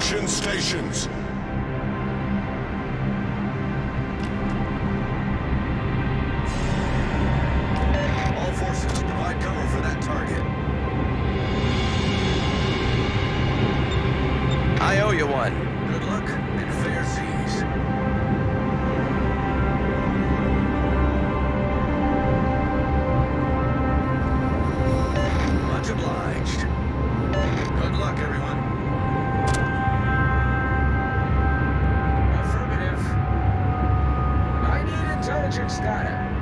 Action stations! Intelligence data.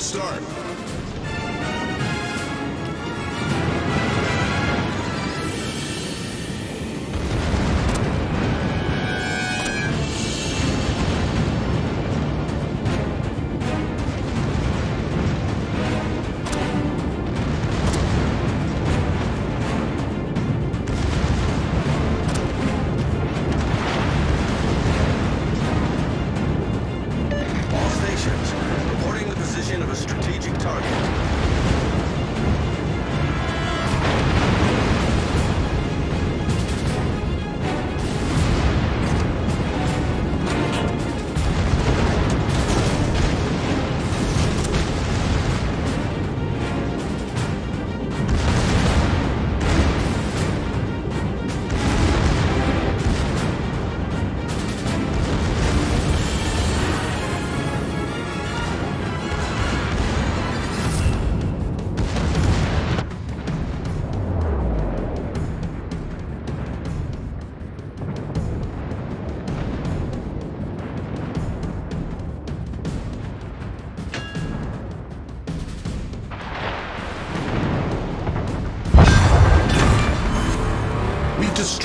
start.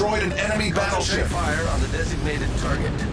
destroyed an enemy battleship. Fire on the designated target.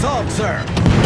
Solved, sir.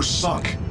Enemy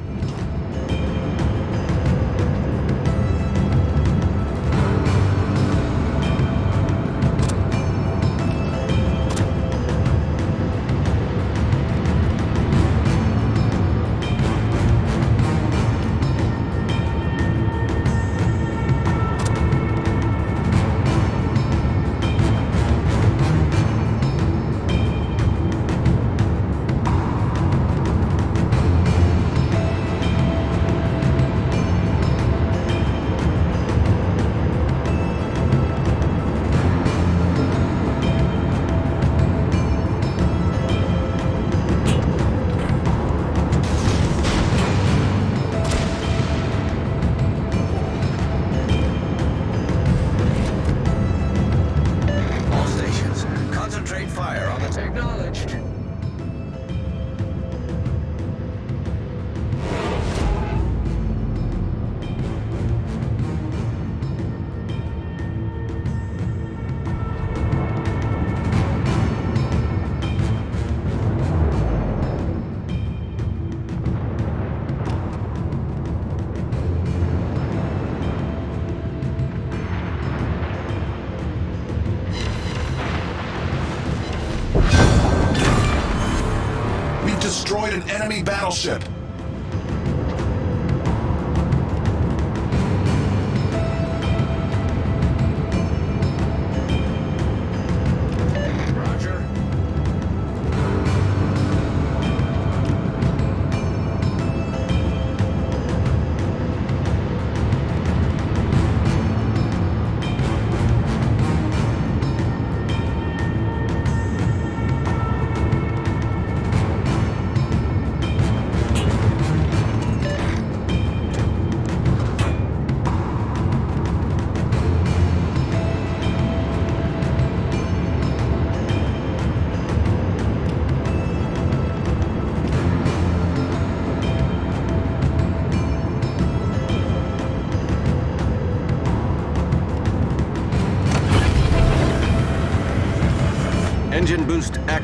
battleship.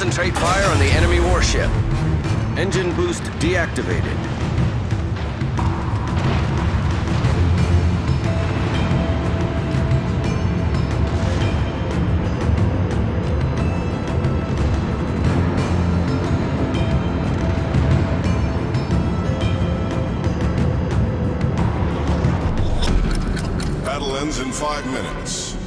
Concentrate fire on the enemy warship. Engine boost deactivated. Battle ends in five minutes.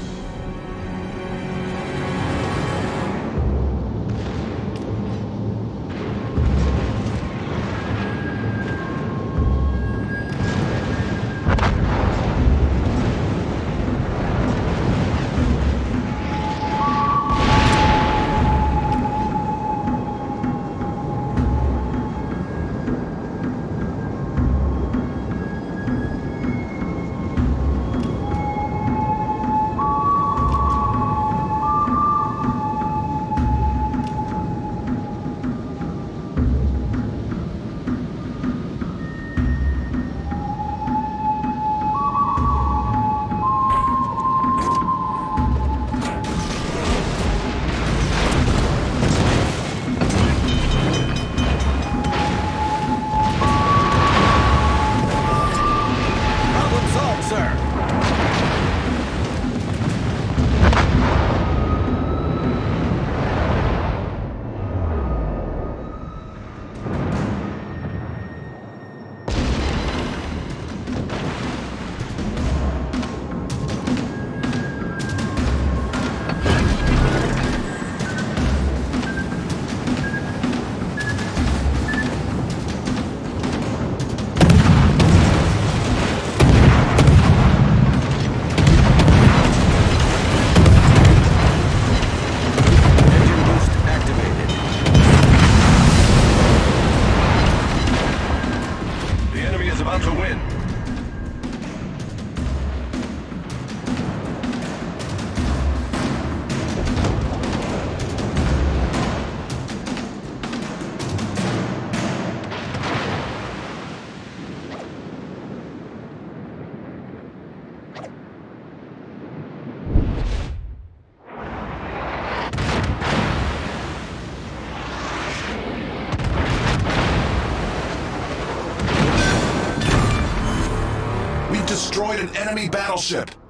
Destroyed an enemy battleship.